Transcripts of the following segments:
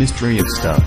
mystery of stuff.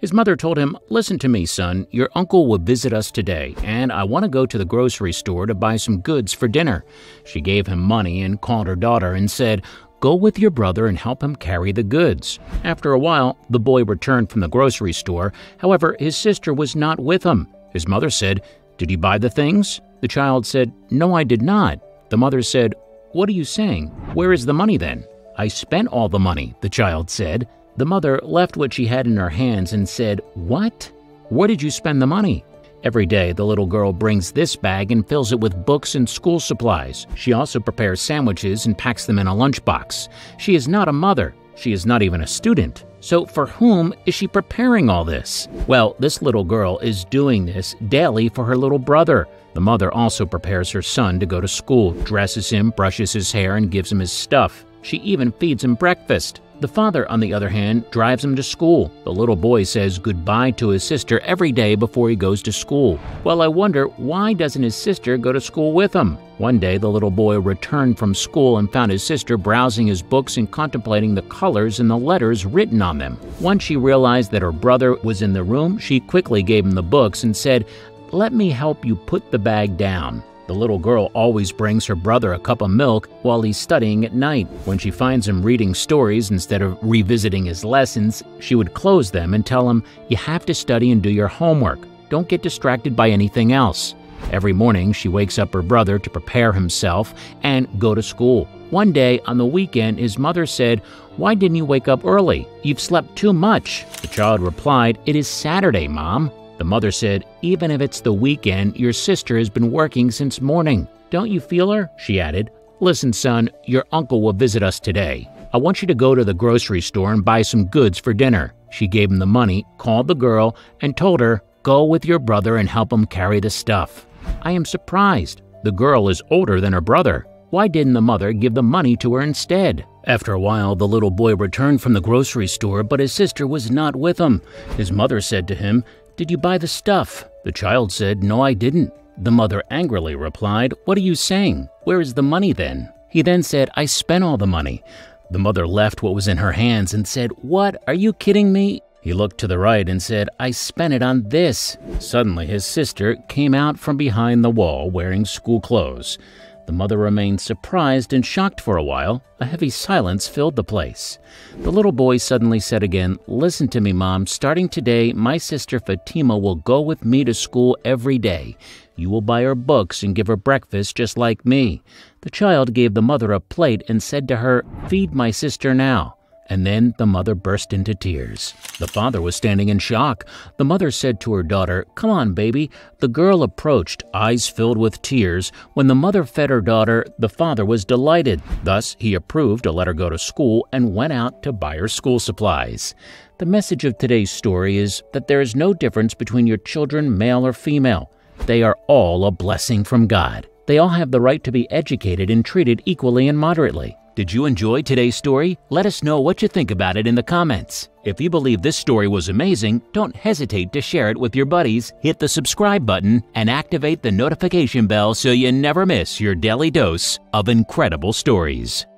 His mother told him, Listen to me, son. Your uncle will visit us today, and I want to go to the grocery store to buy some goods for dinner. She gave him money and called her daughter and said, Go with your brother and help him carry the goods. After a while, the boy returned from the grocery store. However, his sister was not with him. His mother said, Did you buy the things? The child said, No, I did not. The mother said, What are you saying? Where is the money then? I spent all the money, the child said. The mother left what she had in her hands and said, What? Where did you spend the money? Every day, the little girl brings this bag and fills it with books and school supplies. She also prepares sandwiches and packs them in a lunchbox. She is not a mother. She is not even a student. So, for whom is she preparing all this? Well, this little girl is doing this daily for her little brother. The mother also prepares her son to go to school, dresses him, brushes his hair, and gives him his stuff. She even feeds him breakfast. The father, on the other hand, drives him to school. The little boy says goodbye to his sister every day before he goes to school. Well, I wonder why doesn't his sister go to school with him? One day, the little boy returned from school and found his sister browsing his books and contemplating the colors and the letters written on them. Once she realized that her brother was in the room, she quickly gave him the books and said, Let me help you put the bag down. The little girl always brings her brother a cup of milk while he's studying at night. When she finds him reading stories instead of revisiting his lessons, she would close them and tell him, You have to study and do your homework. Don't get distracted by anything else. Every morning, she wakes up her brother to prepare himself and go to school. One day on the weekend, his mother said, Why didn't you wake up early? You've slept too much. The child replied, It is Saturday, Mom. The mother said, Even if it's the weekend, your sister has been working since morning. Don't you feel her? She added. Listen, son, your uncle will visit us today. I want you to go to the grocery store and buy some goods for dinner. She gave him the money, called the girl, and told her, Go with your brother and help him carry the stuff. I am surprised. The girl is older than her brother. Why didn't the mother give the money to her instead? After a while, the little boy returned from the grocery store, but his sister was not with him. His mother said to him, did you buy the stuff? The child said, No, I didn't. The mother angrily replied, What are you saying? Where is the money then? He then said, I spent all the money. The mother left what was in her hands and said, What? Are you kidding me? He looked to the right and said, I spent it on this. Suddenly, his sister came out from behind the wall wearing school clothes. The mother remained surprised and shocked for a while. A heavy silence filled the place. The little boy suddenly said again, Listen to me, Mom. Starting today, my sister Fatima will go with me to school every day. You will buy her books and give her breakfast just like me. The child gave the mother a plate and said to her, Feed my sister now. And then the mother burst into tears. The father was standing in shock. The mother said to her daughter, Come on, baby. The girl approached, eyes filled with tears. When the mother fed her daughter, the father was delighted. Thus, he approved to let her go to school and went out to buy her school supplies. The message of today's story is that there is no difference between your children, male or female. They are all a blessing from God. They all have the right to be educated and treated equally and moderately. Did you enjoy today's story? Let us know what you think about it in the comments. If you believe this story was amazing, don't hesitate to share it with your buddies, hit the subscribe button, and activate the notification bell so you never miss your daily dose of incredible stories.